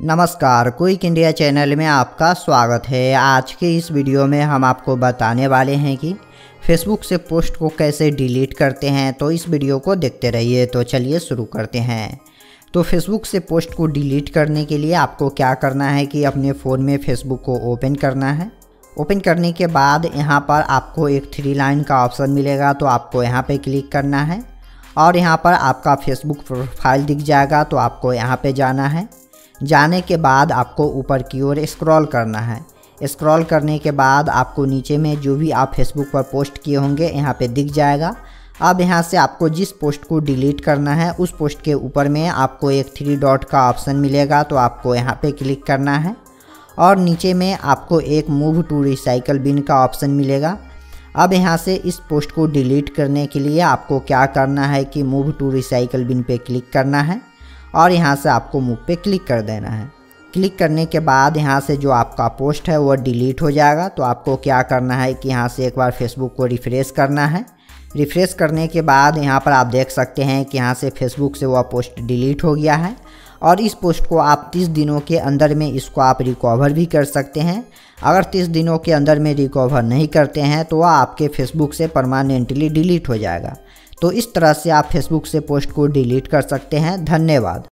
नमस्कार, quick India channel में आपका स्वागत है। आज के इस वीडियो में हम आपको बताने वाले हैं कि फेसबुक से पोस्ट को कैसे डिलीट करते हैं तो इस वीडियो को देखते रहिए तो चलिए शुरू करते हैं। तो फेसबुक से पोस्ट को डिलीट करने के लिए आपको क्या करना है कि अपने फ़ोन में फेसबुक को ओपन करना है। ओपन करने के बाद यहाँ पर आपको एक थ्री लाइन का ऑप्शन मिलेगा तो आपको यहाँ पर क्लिक करना है। और यहाँ पर आपका फेसबुक प्रोफ़ाइल दिख जाएगा तो आपको यहाँ पर जाना है। जाने के बाद आपको ऊपर की ओर स्क्रॉल करना है। स्क्रॉल करने के बाद आपको नीचे में जो भी आप फेसबुक पर पोस्ट किए होंगे, यहाँ पे दिख जाएगा। अब यहाँ से आपको जिस पोस्ट को डिलीट करना है, उस पोस्ट के ऊपर में आपको एक थ्री डॉट का ऑप्शन मिलेगा तो आपको यहाँ पे क्लिक करना है। और नीचे में आपको एक मूव टू रिसाइकल बिन का ऑप्शन मिलेगा। अब यहाँ से इस पोस्ट को डिलीट करने के लिए आपको क्या करना है कि मूव टू रिसाइकल बिन पे क्लिक करना है। और यहाँ से आपको मूव पे क्लिक कर देना है। क्लिक करने के बाद यहाँ से जो आपका पोस्ट है वो डिलीट हो जाएगा। तो आपको क्या करना है कि यहाँ से एक बार फेसबुक को रिफ़्रेश करना है। रिफ़्रेश करने के बाद यहाँ पर आप देख सकते हैं कि यहाँ से फेसबुक से वह पोस्ट डिलीट हो गया है। और इस पोस्ट को आप 30 दिनों के अंदर में इसको आप रिकवर भी कर सकते हैं। अगर 30 दिनों के अंदर में रिकवर नहीं करते हैं तो वह आपके फेसबुक से परमानेंटली डिलीट हो जाएगा। तो इस तरह से आप फेसबुक से पोस्ट को डिलीट कर सकते हैं। धन्यवाद।